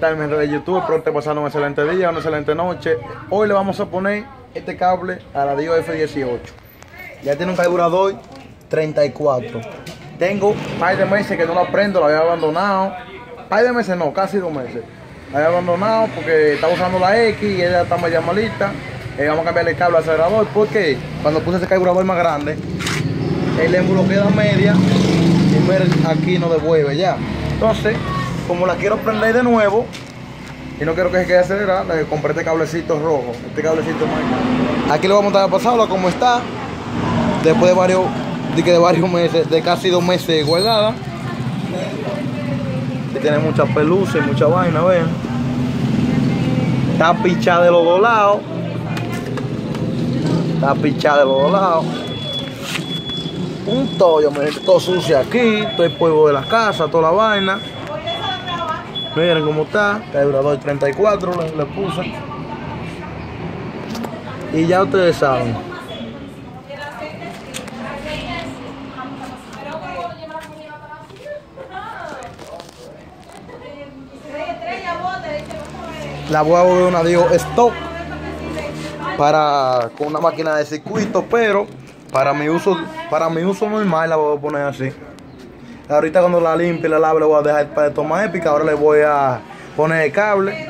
¿Qué tal mi red de YouTube? Espero que pasando un excelente día, una excelente noche. Hoy le vamos a poner este cable a la Dio F18. Ya tiene un carburador 34. Tengo par de meses que no lo prendo, lo había abandonado. Par de meses no, casi dos meses. La había abandonado porque estaba usando la X y ella está media malita. Eh, vamos a cambiarle el cable al acelerador porque cuando puse ese carburador más grande, el émbolo queda media y aquí no devuelve ya. Entonces, como la quiero prender de nuevo y no quiero que se quede acelerada, le compré este cablecito rojo, este cablecito más. Aquí le voy a pasada como está, después de varios, de, varios meses, de casi dos meses guardada. Tiene mucha pelusa y mucha vaina, ven. Está pichada de los dos lados. Está pichada de los dos lados. Un tollo, miren, todo sucio aquí, todo el polvo de la casa, toda la vaina. Miren cómo está, carburador 34 le, le puse. Y ya ustedes saben. La voy a volver una Dio stock para con una máquina de circuito, pero para mi uso para mi uso normal la voy a poner así. Ahorita cuando la limpie y la lave le voy a dejar para tomar épica. Ahora le voy a poner el cable.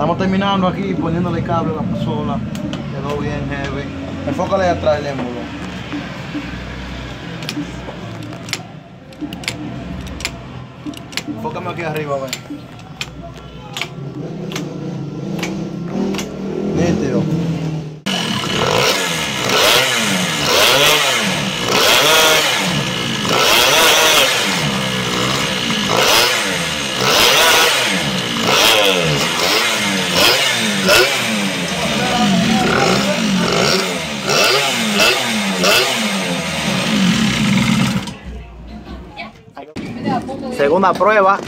Estamos terminando aquí poniéndole cable a la pasola. Quedó bien heavy. Enfócale atrás el émbolo. Enfócame aquí arriba, ven. Nítido. Segunda prueba.